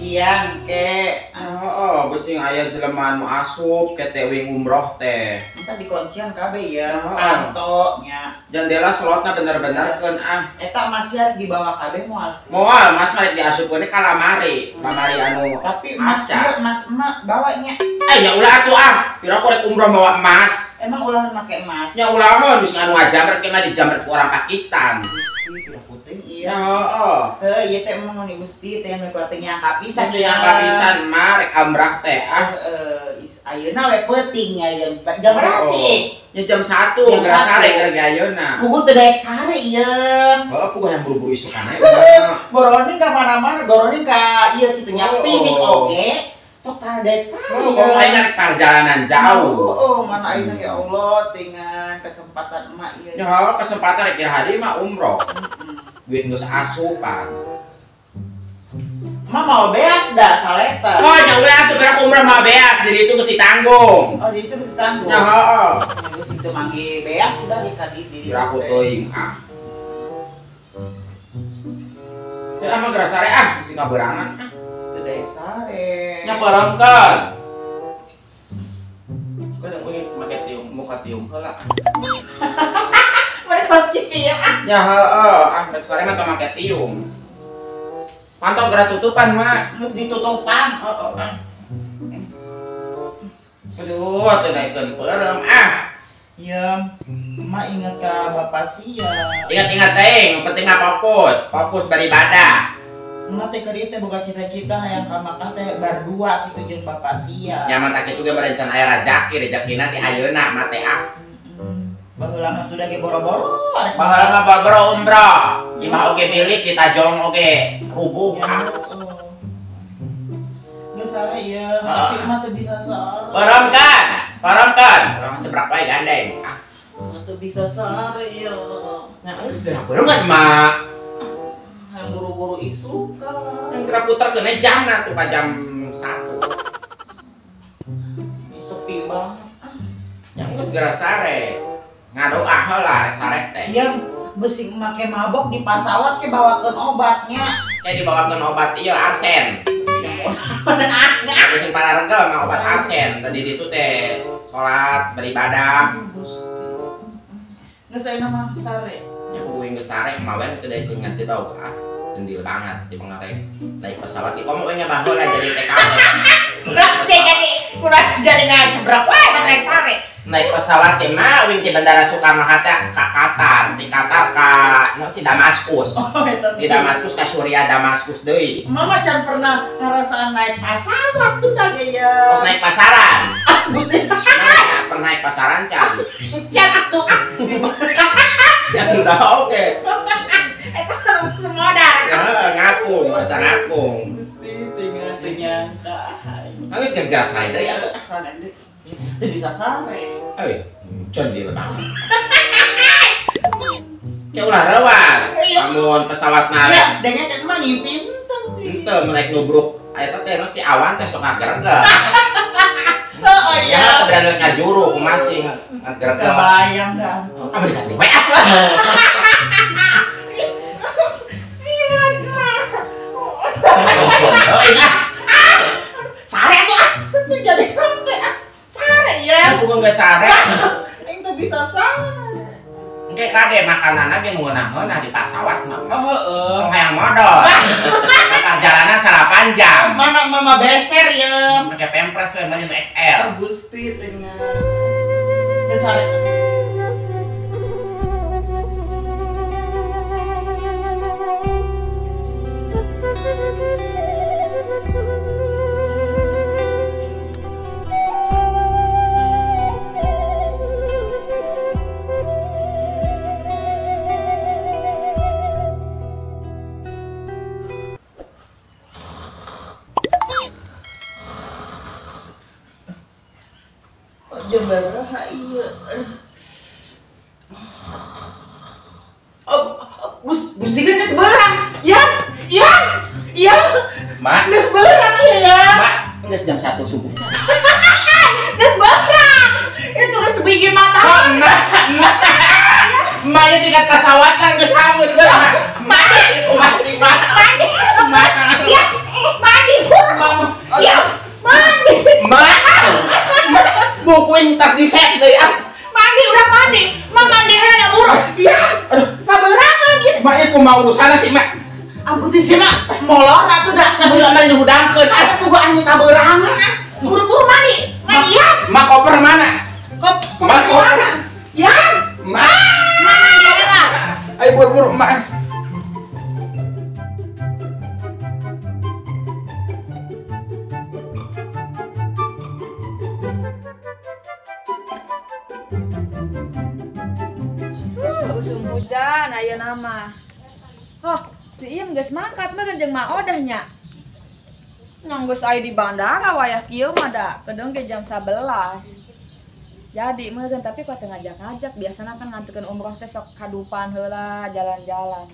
Di kuncian ke Oh, oh besi aya jelema nu asup ke wing umroh teh. entah di kuncian KB ya Oh. pantonya Jendela slotna bener-bener keun ah. eta masih di bawah KB moal sih. Moal Mas mari diasupkeun ka lamari. Lamari anu. tapi mas dia mas emak bawanya Eh ya ulah atuh ah. Pira korek umroh bawa emas. emang ulah make emas Ya ulah mah geus nganu ngajamret ke mah dijamret ku orang Pakistan. Tidak putih Ya, iya heeh. eh iya teh emang nih Gusti teh nu kuat nyangka pisan Satu yang kapisan mah rek amrah teh ah. eh ayeuna we peuting ya yang jam berapa Oh. sih Ya jam 1 Jam geura satu. sare geura gayeuna. Kuku teu daek sare ieu Heeh, puguh yang buru-buru isukan aya. Boroni ka mana-mana, boroni ka iya kitu nya Oh. pingit oge. Sok tara daek sare. Oh, kok narik perjalanan jauh. Oh, oh, mana ayeuna ya Allah dengan kesempatan emak ieu. Ya kesempatan kira hari mah umroh. Duit geus asupan. Emak mau beas dah saleta. Oh, ya ulah atuh berak umroh mah beak, jadi itu geus ditanggung. Oh, di itu geus tanggung. Ya heeh. Geus itu mangge beas sudah di kadi di aku teuing ah. Ya mah geura sare ah, mesti ngaberangan ah. Teu sare. Nya barangkan. Kada punya make tiung muka tiung heula. Ya. Ya heeh, ah rek sare mah teu make tiung. Pantau geura tutupan mah. Terus ditutupan. Oh, oh. Aduh, atuh naikkeun peureum ah. Ya, emak ingat ke bapak sia. Ingat-ingat teh, yang penting mah fokus, fokus beribadah. Emak teh keur teh boga cita-cita hayang ka Makkah teh berdua kitu jeung bapak sia. Nyaman tak itu ge berencana aya rezeki, rezekina ti ayeuna mah teh ah. Baheula mah tuh ge boro-boro arek mah babro umroh. Imah oge milik kita jong oge rubuh ah. Geus sare ieu, Ah. tapi mah teu bisa sare. Barangkan, barangkan. Orang cebrak wae gandeng. Ah, teu bisa sare ieu. nah geus geura peureum mah mak. Hayang buru-buru isuka. Yang kira puter kena jana tuh ka jam 1. Ini sepi banget. Yang geus geura sare. Ngadoa heula rek sare teh. Iya, besi make mabok di pasawat ke bawakeun obatnya. Kayak dibawakeun obat ieu arsen. Bener Habisin para regel mah obat arsen. Tadi itu teh salat beribadah. Geus ayeuna mah sare. Ya kubuing geus sare mawen teu deui keun ngajedog ah. Gendil banget di pengarek. Naik pesawat di komo we baheula jadi TKW. Kurang sih jadi kurang sih jadi ngajebrak wae baterai sare. Naik pesawat teh mah wing di Bandara Soekarno Hatta ka Qatar, di Qatar ka no, si Damaskus. Oh, eta Di Damaskus ka Suriah Damaskus deui. Mama can pernah ngerasaan naik pesawat tuh dah ya. Terus naik pasaran. Gusti Nah, pernah naik pasaran can. can atuh. Ya sudah oke. Eta ngapung, masa ngapung. Gusti tinggal nyangka. Geus kerja saya deui ya. Sana. Itu bisa sare. Euy, con di lebang. Kayak ulah rewas. Namun pesawat Iya, narik dengan kan mah ngipin sih. Ente menaik nubruk Eta teh si awan teh sok ngagerger. Oh Ya, iya. berangkat ngajuru kumasi ngagerger. Kebayang dah. Apa dikasih Iya. Sare tuh ah. Itu jadi nanti ah. Sare ya. Aku nggak sare. Itu bisa sare. Engke kade makanan ge ngeunah-ngeunah di pasawat mah. Oh, heeh. Hayang modal. Perjalanan salapan jam. Mana mama beser ya. Pakai pempres we mending XL. Gusti dengan besar berapa tas di set deh ah. Mandi udah mandi. Mak mandi heula buru. Iya. Aduh, Saberangan gitu. mak itu mau urusan sih mak. Ampun sih mak. Molor atuh dah. Kamu udah main dihudangkeun ah. Ada puguan anu kaberangan ah. Buru-buru mandi. Mandian. Mak koper mana? Kok kok Mak koper. mana? Ya. Mak. Mak mandi heula. Ayo buru-buru mak. Hujan aya nama. Oh, si Iem geus mangkat meureun jeung Ma Odahnya. Nanggus aya di bandara wayah kieu mah da, kedeng ke jam 11. Jadi meureun tapi kok ngajak-ngajak, biasana kan ngantukeun umroh teh sok kadupan heula jalan-jalan.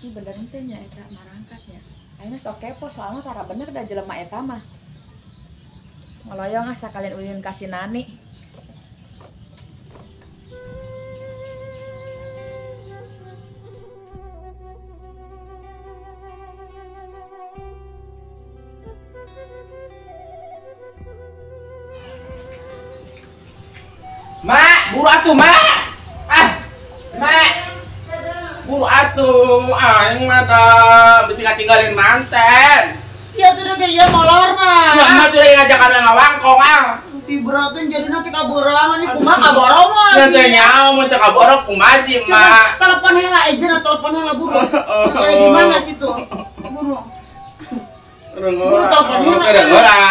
Ini bener teh nya eta marangkatnya. Ayeuna sok kepo soalnya tara bener da jelema eta mah. Ngoloyong asa kalian ulin kasih nani. Mak, buru atuh mak. Ah. Mak. Buru atuh. Ah, yang ada bisa tinggalin manten. Sia tuh udah kayak molorna. Ya mah tuh ngajak ada ngawangkong ah. Di beratin jadi nanti kaberangan nih kumaha kaboromos. Yang teh nyawa mau cek kaborok kumasi Coba mak. telepon heula aja nah telepon heula buru. Kayak di mana gitu? Buru. Buru, telepon heula.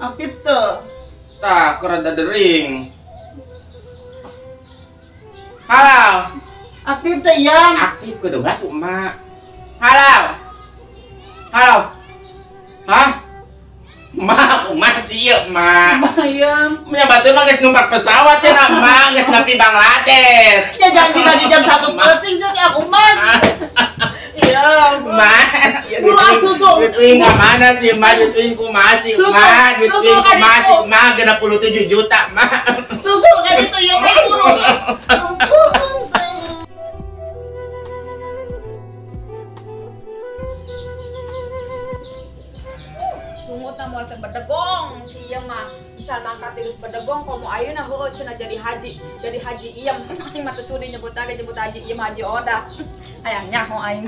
Aktif tuh. Tah, kerada dering. Halo. Aktif tuh iya. Aktif ke dong tuh mak. Halo. Halo. Hah? Mak, masih ya, mak. Bayang. Punya batu mah guys numpak pesawat ya mak, guys napi Bangladesh. Ya janji lagi jam satu penting sih aku mah. Iya. Mak, Buru ah, susu. Uing ke mana sih, mak? Duit uing ku masih, Susu, mak. Duit susu uing ku kan masih, itu. mak. Genap puluh tujuh juta, mak. Susul kan itu ya Pak buru. Ampun. Sumut na moal teu bedegong si ieu mah. Can mangkat terus bedegong komo ayeuna heueuh cenah jadi haji. Jadi haji iem. Aing mah teu sudi nyebut lagi nyebut haji iem haji oda. Aya nyaho aing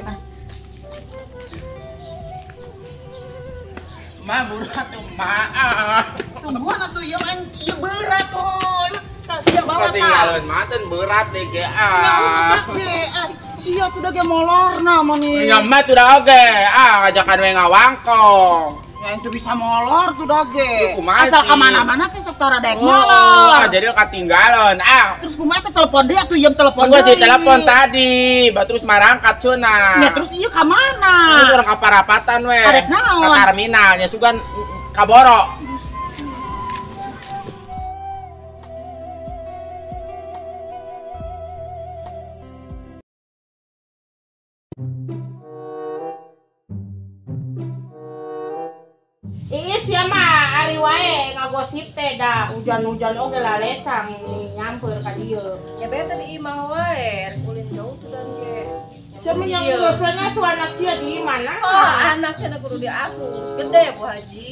mah. Mak, buru atuh, mak. Ah. Tungguan atuh ya kan iya berat tuh. Tak siap banget ah. Ketinggalan maten berat deh, ge. Ya Ah. udah ge. eh, Sia tuh udah ge molor nah mani. Ya mah tuh dah oke. Ah, ngajakan we ngawangkong. Ya itu bisa molor tuh dah ge. Lu kumaha Asal ke mana-mana teh sok tara dek Oh, molor. jadi ketinggalan. Ah, Terus kumaha telepon dia tuh yang telepon gua di telepon tadi, ba terus marangkat cenah. Ya terus iya ka mana? Ini orang kaparapatan we. Arek naon? Ke sugan kaboro. Ngagosip teh dah hujan-hujan oge lalesang nyamper ka dieu. Ya beta di imah wae, rek ulin jauh tuh dan ge. Sama yang biasanya su anak sia di mana? Oh, anak cenah kudu diasus. Gede Bu Haji.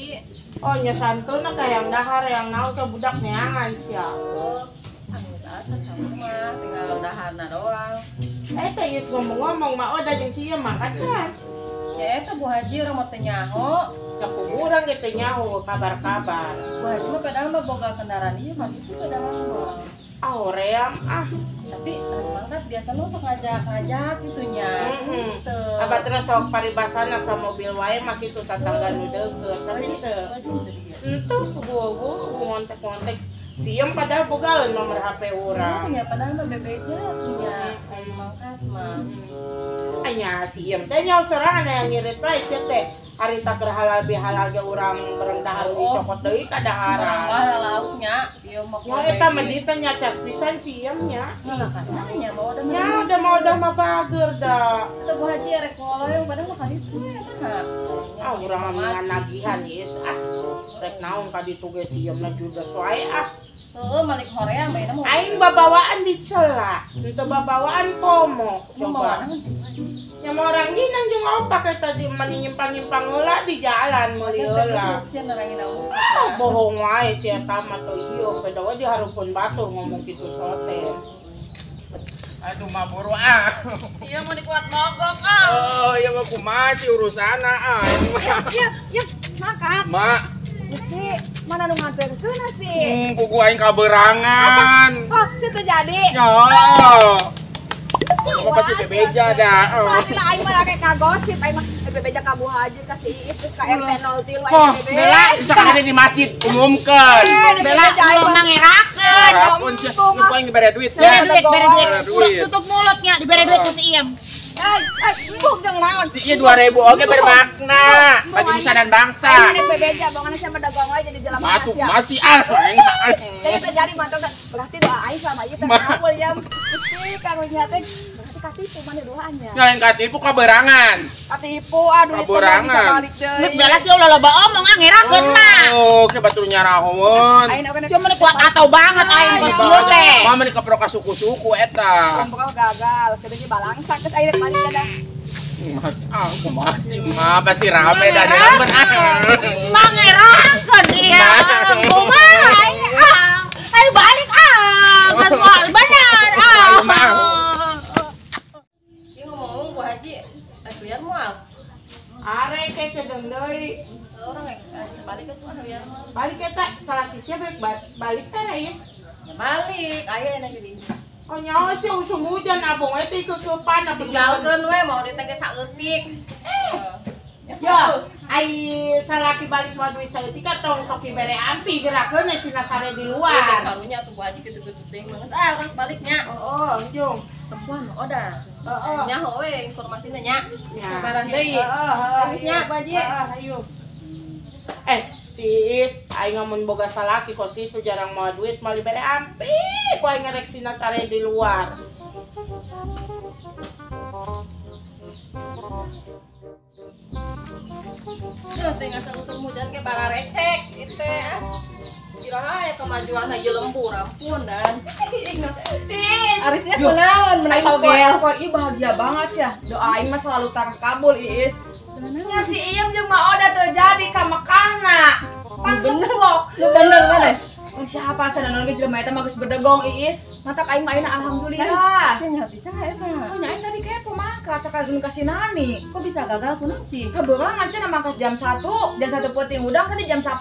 Oh nya santuna kayak yang dahar yang naon ke budak neangan sia. Oh, anu asa sama mah tinggal dahana doang. Eh teh geus ngomong-ngomong mah oda jeung sia mah kan. Ya eta Bu Haji orang mau teu nyaho. Cak kuburan gitu nyaho kabar-kabar. Bu Haji mah padahal mah boga kendaraan ieu mah itu padahal mah. Ah ream ah. Tapi mangkat biasa nu sok ngajak-ngajak gitunya. Mhm. Gitu. Abah terus sok paribasana sa mobil wae mah kitu tatangga nu deukeut tapi teu. Entu kubu-kubu ngontek-ngontek. Siem padahal boga nomor HP urang. Ya padahal mah bebeja punya anu mangkat mah. Anya siem teh nyawa sorangan yang ngirit bae sia teh. Hari tak halal bi halal ge urang berendahan di Oh. cokot deui Barang kadaharan. bara lauknya, ieu mah Ya eta mah dita nya cas pisan siem nya. Malah kasarnya mau ada Ya udah mau udah mah bager dah. Kita Bu Haji erek ngoloyong padahal mah kali itu ya nah. Ah urang mah nagihan yes ah. Rek naon ka ditu ge siem na judes wae ah. Heeh, malik Korea mainnya mau. Aing babawaan dicela. Itu babawaan komo. Coba. Yang mau orang ginang jeung opa kayak tadi menyimpang-nyimpang heula di jalan meuli heula. Ah, bohong wae si eta mah teh ieu pedawa di hareupeun batur ngomong kitu soten. Aduh mah buru ah. Iya mau dikuat mogok ah. Oh, ya mah kumaha sih urusana ah. Mah. Iya, iya, makan. Mak, Gusti, mana nu nganterkeun sih? hmm, kuku aing kaberangan. Oh, situ terjadi. Ya. Apa pasti bebeja dah. Oh. Pasti lah aing mah lagi kagosip, aing mah bebeja ka Bu Haji ka si Iis terus ka RT 03 Oh. Bella, sekarang di masjid umumkan. Bela belum mangerakeun. Harapun sih, geus poin dibere duit Bere ya. duit, bere duit. Tutup mulutnya, dibere duit ke si Iem. Iya 2000 oke bermakna bagi nusa dan bangsa. Aing ini bebeja, bangannya sama dagang aja jalan Batu ya. masih ah. Jadi terjadi mantap kan. Berarti doa aing sama teh Ma- kabul ya. Gusti kan teh berarti katipu mana doanya. Nyalain katipu kaberangan. Katipu aduh itu deui. Geus bela sih ulah loba omong ah ngerakeun mah. Oh, ke batur nyarahon. Aing oke Siapa mah kuat atau banget aing geus kieu teh. Mama nih keprok ka suku-suku eta. Pokoknya gagal, kedua balangsak terus akhirnya Ah, aku masih benar. Balik ah. Geus moal bener ah. Deui. Orang eh balik ke mual. Balik eta salaki sia balik ba- balik Rais. Ya balik, aya enak jadi. Oh nyawa sih usum hujan abong eta ikeupan apa Tinggalkeun we mau ditenge saeutik. Ya, ai salaki balik mau duit saeutik tong sok dibere ampi gerakeun we sina sare di luar. barunya tuh Bu Haji gitu-gitu ting banget. Ah, orang baliknya. Oh, Jung. Perempuan mah udah. Heeh. Nyaho we informasinya nya. Ya. Sabaran deui. Heeh, heeh. Nya, Bu Haji. Heeh, ayo. Eh, si Is, aing ngamun boga salaki kok situ jarang mau duit mau dibere ampi. Ku aing ngerek sina sare di luar. Duh, tinggal usum hujan ke bara recek itu ya. Kiraha ya kemajuan aja lembur ampun dan. Arisnya kunaon menang togel. Kok bahagia banget sih ya. Doa aing mah selalu terkabul Iis. Ya si Iem jeung mah udah terjadi ka Mekahna. Pan bener Lu bener mana? Siapa cenah nongki jelema eta mah geus Iis. Matak aing mah ayeuna alhamdulillah. Saya nyati saya Oh, sakalun kasih nani. Kok bisa gagal tuh sih? Kebetulan cenah mangkat jam 1, jam 1 puting udang tadi jam 10.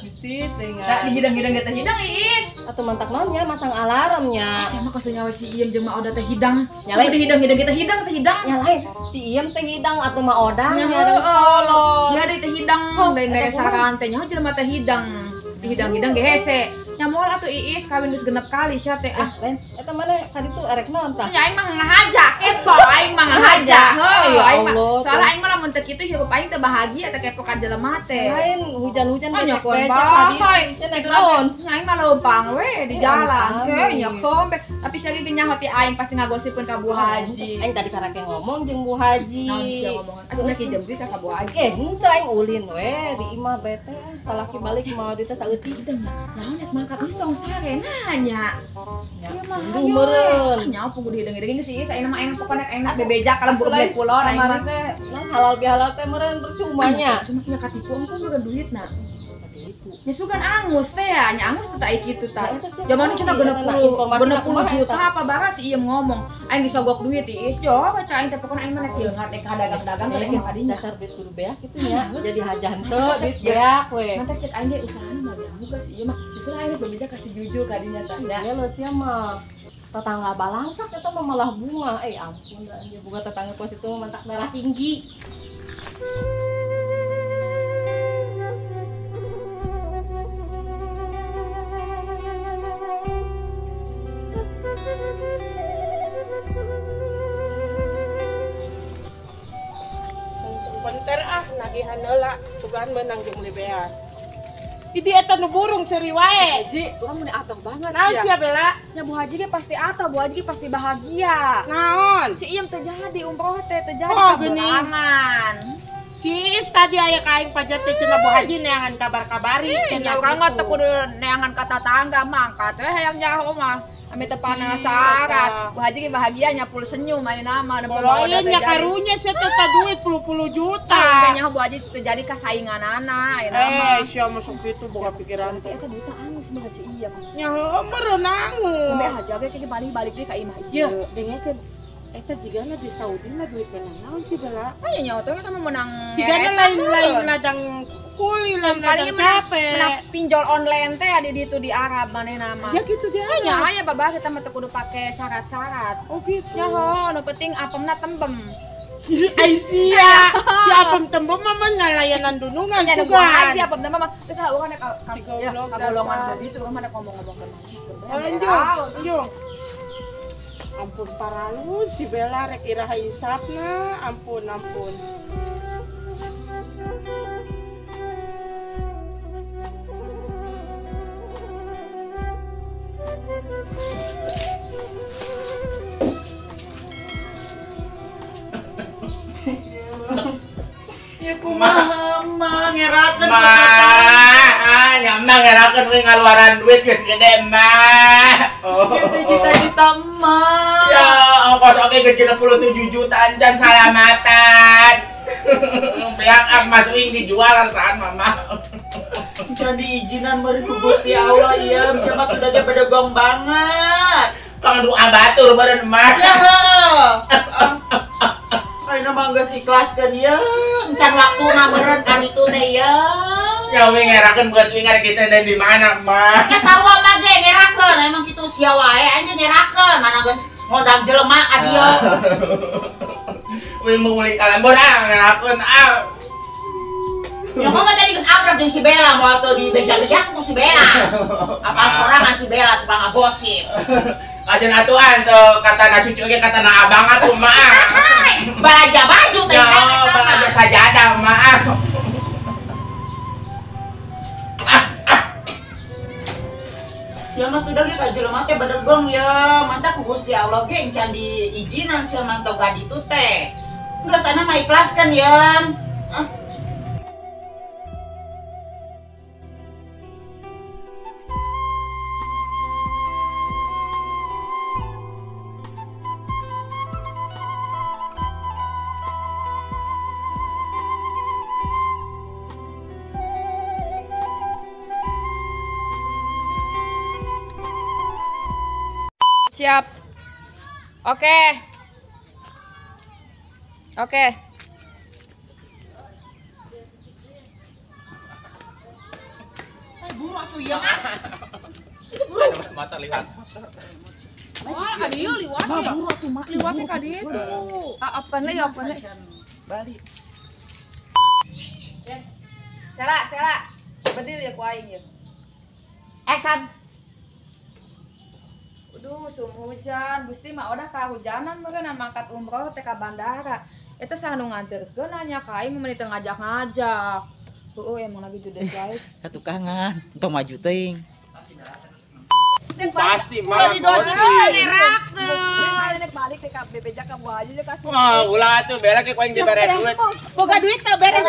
Gusti Da tinggal. dihidang-hidang kita hidang Iis. Atau mantak naonnya masang alarmnya. Sama kos nyawa si Iem jeung mah udah teh hidang. Nyalain. Nyalain dihidang-hidang kita hidang teh hidang. Nyalain si Iem teh hidang atau mah odang Nya ya heueuh, sekolah. sia deui teh hidang Oh, deui eta gaya saran teh nyaho jelema teh hidang. Dihidang-hidang ge hese. Nya moal atuh Iis kawin geus genep kali sia teh ah. Ah, lain. Eta mana kali tuh erek naon tah? Nya aing mah ngahaja kepo, aing mah ngahaja. Heuh, Ya aing mah soalnya aing mah lamun teu kitu hirup aing teu bahagia teh kepo ka jelema teh. Lain hujan-hujan Oh, nya tadi. bae. Naik Itu naon? nanti aing mah leumpang we di Eh, jalan. Heuh, nya kombe. Tapi sia gitu nyaho ti aing pasti ngagosipkeun ka Bu Haji. Aing tadi karake ngomong jeung Bu Haji. Naon sia ngomongan? Asli ki jembrih ka Bu Haji. Eh, henteu aing ulin we di imah bete. Salaki balik mau di teh saeutik. Nya, naon net mangkat isong sare nanya. Ieu mah meureun. Nya punggu dihideng-hideng sih, saya mah enak pokoknya enak bebeja kalau buka beli pulau nah Kemarin mah. nah, halal bihalal teh meureun percuma nya. Cuma punya katipu engko meureun duit na. Nya sugan angus teh ya, nya angus teh kitu Nah, ta. sih Zaman informasi, cenah genep eta, puluh, genep puluh juta apa bara si ieu ngomong. Aing disogok duit iis, jo baca aing teh pokoknya aing mah nek yeungat nek dagang-dagang teh aing mah kadinya. dasar duit kudu beak gitu nya. Jadi hajan teu duit beak we. Mantap cek aing ge usaha mah muga sih ieu mah. Justru aing bebeja kasih jujur kadinya tah. Ya. Ya lo sih mah tetangga balangsak eta mah malah bunga. Eh ampun bunga tetangga kos itu mah mantak darah tinggi. Penter nagihan heula sugan menang jeung libeas. Idi eta nu burung seri wae. Ji, kamu udah atau banget Naon sia Bella? Ya Bu Haji ge pasti atau Bu Haji ge pasti bahagia. Naon? Si Iem terjadi umroh teh terjadi Oh, keberangan. Si Is tadi aya kain pajak teh cenah Bu Haji neangan kabar-kabari cenah nya urang mah teu kudu neangan kata tangga mangkat we hayang nyaho mah. Ame teu panasaran. Bu Haji ge bahagia pul senyum aya nama da Poloyan nya karunya saya tata duit puluh-puluh juta. Kayaknya Bu Haji terjadi kasaingan anak aya nama. Eh, siya masuk itu boga pikiran teh. Eta duta angus mah si iya mah. Nya heuh berenang. Umbe aja ge kayaknya balik-balik deui ka imah ieu. dengekeun. Eta jigana di Saudi mah duit menang naon sih bela. Aya nya teh kita mah menang. Eta lain-lain meureun. ladang kuli, lain ladang capek. menang pinjol online teh ada di itu di Arab maneh nama. Ya gitu dia. Nya aya babah kita mah teu kudu pake syarat-syarat. Oh gitu. Ya ho, nu penting apemna tembem. Aisyah, ya apa tembem mama ngalayanan dunungan Ya juga. gua aja apemna mah terus urang ka Si ya kagolongan dasar. tadi itu mah ada ngomong-ngomong ke Anjung, anjung. Ampun paralu si Bella rek iraha insapna, ampun ampun. Ya kumaha mah ngerakeun Ngerakeun we ngaluaran duit geus gede mah. Oh. cita-cita emak Ya, ongkos oke geus 67 juta ancan salamatan. Pihak ah Mas Wing dijual hartaan mama. jadi izinan meri ku Gusti Allah iya bisa mah udah aja bedegong banget Pang doa batur beureun mah. ya Ayo mah geus ikhlaskeun ya encan waktu meureun kan itu teh ya Ya we ngerakeun buat we ngarek kita dan di mana mah. Ya sarua mah ge ngerakeun emang kitu sia wae anjeun ngerakeun mana geus ngodang jelema ka dieu We mau mulai kalembur ah ngerakeun ah. Ya mama tadi geus abrek jeung si Bella mau atuh di beja-beja ku si Bella apa sorangan si Bella tukang gosip Kajian atuan tuh kata nasi cuci kata na abang atuh mah. belajar baju teh Ya, kan, mah. ada sajadah mah. Mah tuh ge ka jelema teh bedegong ya. Mantap ku Gusti Allah ge encan diizinan sia mantau gadi teh. Enggak sana mah ikhlaskan ya. Siap. Oke. Oke. Eh, buru atuh ya. Motor liwat. Wah, ka dieu liwat ya. Liwat ka dieu tuh. Ah, apkan le, apkan le. Balik. Sela, sela. Berdiri ya ku aing ya. Action. Aduh, sum hujan. Gusti mah udah kahujanan meureun mangkat umroh teh ka bandara. Eta sanu nganterkeun nanya ka aing mun teu ngajak-ngajak. Heueuh emang lagi judes guys. Katukangan, tong maju teuing. Pasti mah. pasti. Balik nek balik teh ka bebeja ka buah aja kasih. Wah, ulah tuh bela ke koing dibere duit. Boga duit teh beres.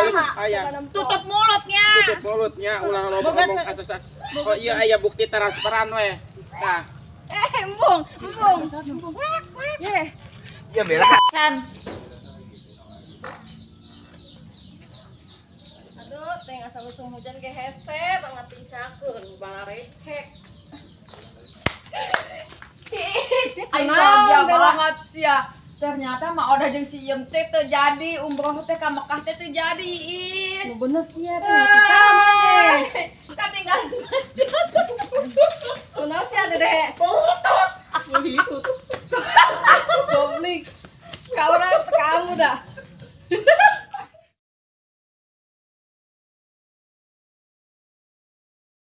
Tutup mulutnya. Tutup mulutnya ulah ngomong-ngomong asasa. Oh iya aya bukti transferan we. Nah, Eh, embung, embung. Ye. ya bela. Action. Aduh, teh asal musim hujan ge hese banget pincakeun bala recek. Bella. banget sih ya. Ternyata mah udah jeung si Iem teh terjadi umroh teh ka Mekah teh terjadi is. Bener sih ya, Kan tinggal Kuno sih ada deh. Butut. Begitu. Goblin. Kau orang kamu dah.